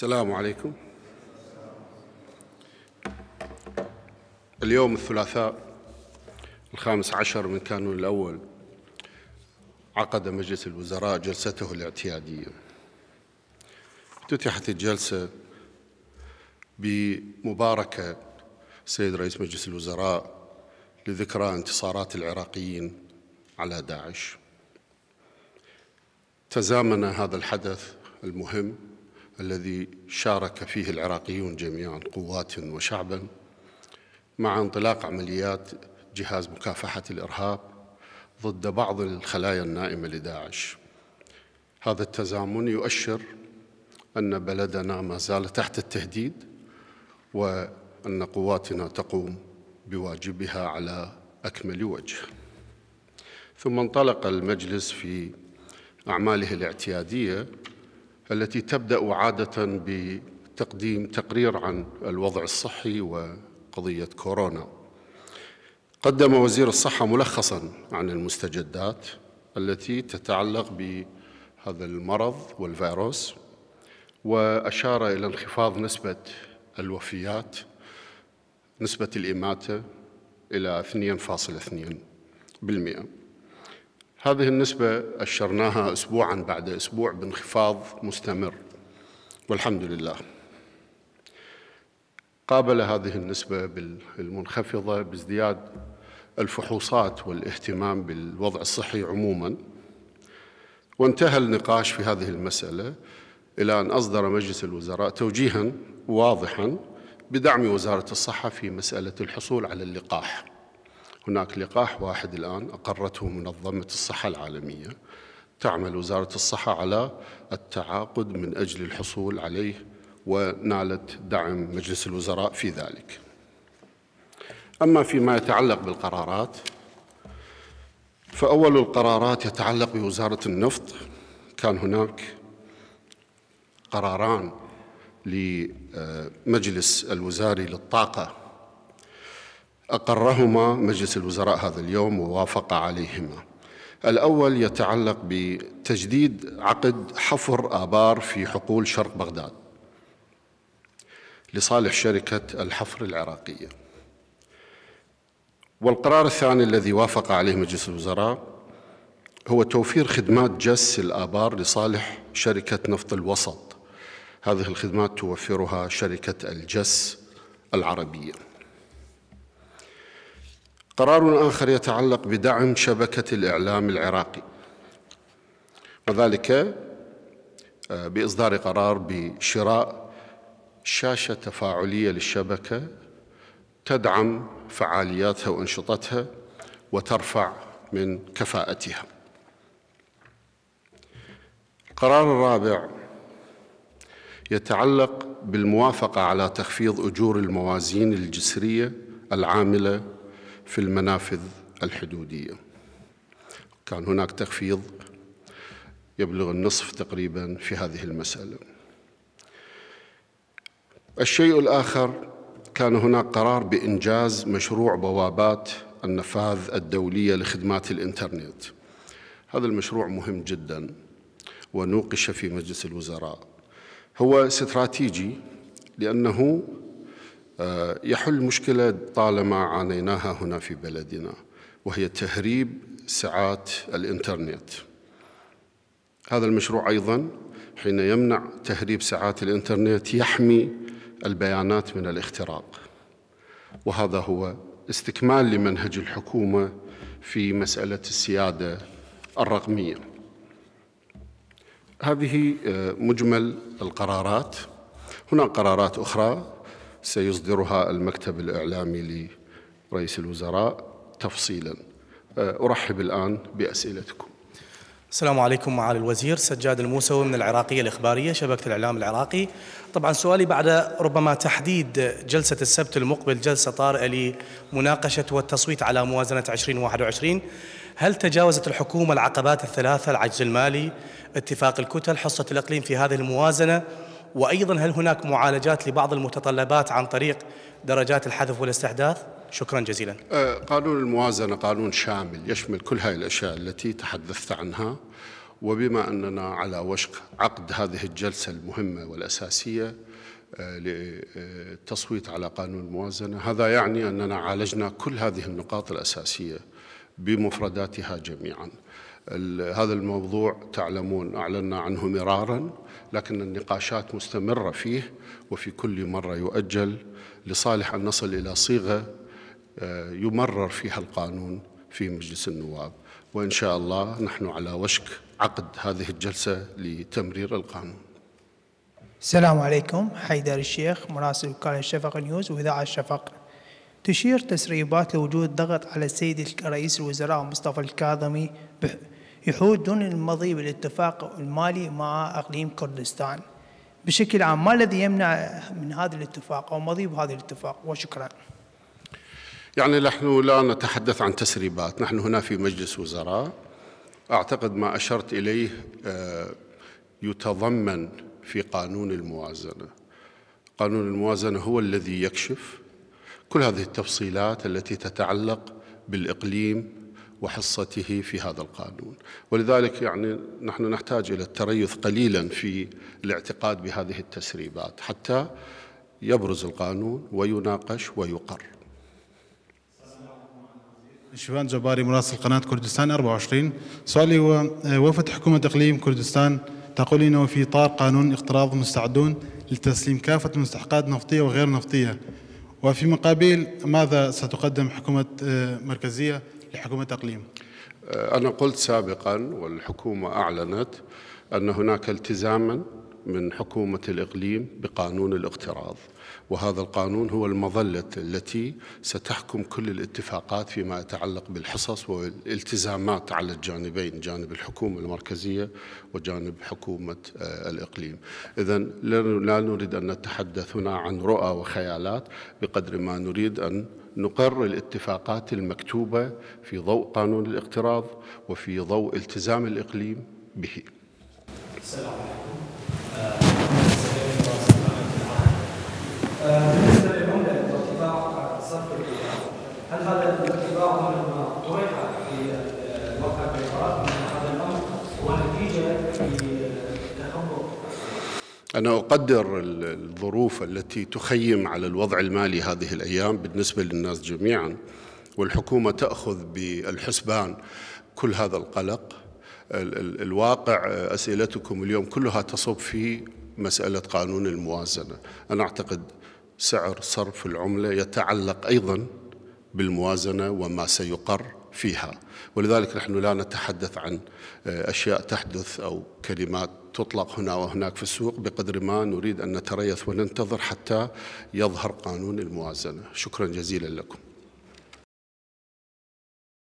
السلام عليكم. اليوم الثلاثاء الخامس عشر من كانون الأول عقد مجلس الوزراء جلسته الاعتيادية. افتتحت الجلسة بمباركة سيد رئيس مجلس الوزراء لذكرى انتصارات العراقيين على داعش. تزامن هذا الحدث المهم الذي شارك فيه العراقيون جميعا قوات وشعبا مع انطلاق عمليات جهاز مكافحة الإرهاب ضد بعض الخلايا النائمة لداعش. هذا التزامن يؤشر أن بلدنا ما زال تحت التهديد وأن قواتنا تقوم بواجبها على أكمل وجه. ثم انطلق المجلس في أعماله الاعتيادية التي تبدأ عادة بتقديم تقرير عن الوضع الصحي وقضية كورونا. قدم وزير الصحة ملخصا عن المستجدات التي تتعلق بهذا المرض والفيروس وأشار إلى انخفاض نسبة الوفيات نسبة الإماتة إلى 2.2% هذه النسبة أشرناها أسبوعا بعد أسبوع بانخفاض مستمر والحمد لله. قابل هذه النسبة المنخفضة بازدياد الفحوصات والاهتمام بالوضع الصحي عموما وانتهى النقاش في هذه المسألة إلى أن أصدر مجلس الوزراء توجيها واضحا بدعم وزارة الصحة في مسألة الحصول على اللقاح. هناك لقاح واحد الآن أقرته منظمة الصحة العالمية. تعمل وزارة الصحة على التعاقد من أجل الحصول عليه ونالت دعم مجلس الوزراء في ذلك. أما فيما يتعلق بالقرارات فأول القرارات يتعلق بوزارة النفط. كان هناك قراران لمجلس الوزاري للطاقة أقرهما مجلس الوزراء هذا اليوم ووافق عليهما. الأول يتعلق بتجديد عقد حفر آبار في حقول شرق بغداد لصالح شركة الحفر العراقية. والقرار الثاني الذي وافق عليه مجلس الوزراء هو توفير خدمات جس الآبار لصالح شركة نفط الوسط. هذه الخدمات توفرها شركة الجس العربية. قرار آخر يتعلق بدعم شبكة الإعلام العراقي. وذلك آه، بإصدار قرار بشراء شاشة تفاعلية للشبكة تدعم فعالياتها وأنشطتها وترفع من كفاءتها. القرار الرابع يتعلق بالموافقة على تخفيض أجور الموازين الجسرية العاملة في المنافذ الحدودية. كان هناك تخفيض يبلغ النصف تقريبا في هذه المسألة. الشيء الآخر كان هناك قرار بإنجاز مشروع بوابات النفاذ الدولية لخدمات الإنترنت. هذا المشروع مهم جدا ونوقش في مجلس الوزراء. هو استراتيجي لأنه يحل مشكلة طالما عانيناها هنا في بلدنا وهي تهريب ساعات الإنترنت. هذا المشروع أيضا حين يمنع تهريب ساعات الإنترنت يحمي البيانات من الاختراق. وهذا هو استكمال لمنهج الحكومة في مسألة السيادة الرقمية. هذه آه، مجمل القرارات. هناك قرارات أخرى سيصدرها المكتب الإعلامي لرئيس الوزراء تفصيلا. أه، أرحب الآن بأسئلتكم. السلام عليكم معالي الوزير. سجاد الموسوي من العراقية الإخبارية شبكة الإعلام العراقي. طبعا سؤالي بعد ربما تحديد جلسة السبت المقبل جلسة طارئة لمناقشة والتصويت على موازنة 2021 هل تجاوزت الحكومة العقبات الثلاثة العجز المالي اتفاق الكتل حصة الإقليم في هذه الموازنة؟ وأيضا هل هناك معالجات لبعض المتطلبات عن طريق درجات الحذف والاستحداث؟ شكرا جزيلا. أه، قانون الموازنة قانون شامل يشمل كل هذه الأشياء التي تحدثت عنها وبما أننا على وشك عقد هذه الجلسة المهمة والأساسية للتصويت على قانون الموازنة هذا يعني أننا عالجنا كل هذه النقاط الأساسية بمفرداتها جميعا هذا الموضوع تعلمون أعلنا عنه مرارا لكن النقاشات مستمرة فيه وفي كل مرة يؤجل لصالح أن نصل إلى صيغة آه، يمرر فيها القانون في مجلس النواب. وإن شاء الله نحن على وشك عقد هذه الجلسة لتمرير القانون. السلام عليكم. حيدر الشيخ مراسل وكالة الشفق نيوز وإذاعة الشفق تشير تسريبات لوجود ضغط على السيد رئيس الوزراء مصطفى الكاظمي يحود دون المضي بالاتفاق المالي مع أقليم كردستان. بشكل عام ما الذي يمنع من هذا الاتفاق أو مضي بهذا الاتفاق؟ وشكرا. يعني نحن لا نتحدث عن تسريبات. نحن هنا في مجلس وزراء. أعتقد ما أشرت إليه آه، يتضمن في قانون الموازنة. قانون الموازنة هو الذي يكشف كل هذه التفصيلات التي تتعلق بالإقليم وحصته في هذا القانون. ولذلك يعني نحن نحتاج إلى التريث قليلا في الاعتقاد بهذه التسريبات حتى يبرز القانون ويناقش ويقر. شيفان جباري مراسل قناة كردستان 24 سؤالي هو آه، وفد حكومة إقليم كردستان تقول إنه في إطار قانون اقتراض مستعدون لتسليم كافة المستحقات النفطية وغير نفطية؟ وفي مقابل ماذا ستقدم حكومة آه، مركزية لحكومة إقليم؟ آه، أنا قلت سابقا والحكومة أعلنت أن هناك التزاما من حكومة الإقليم بقانون الاقتراض وهذا القانون هو المظلة التي ستحكم كل الاتفاقات فيما يتعلق بالحصص والالتزامات على الجانبين جانب الحكومة المركزية وجانب حكومة آه، الإقليم. إذا لا نريد أن نتحدث هنا عن رؤى وخيالات بقدر ما نريد أن نقر الاتفاقات المكتوبة في ضوء قانون الاقتراض وفي ضوء التزام الإقليم به. السلام عليكم. بالنسبة وارتفاع هل هذا الارتفاع هو أنا أقدر الظروف التي تخيم على الوضع المالي هذه الأيام بالنسبة للناس جميعا والحكومة تأخذ بالحسبان كل هذا القلق. الواقع أسئلتكم اليوم كلها تصب في مسألة قانون الموازنة. أنا أعتقد سعر صرف العملة يتعلق أيضا بالموازنة وما سيقر فيها. ولذلك نحن لا نتحدث عن آه، أشياء تحدث أو كلمات تطلق هنا وهناك في السوق. بقدر ما نريد أن نتريث وننتظر حتى يظهر قانون الموازنة. شكرا جزيلا لكم.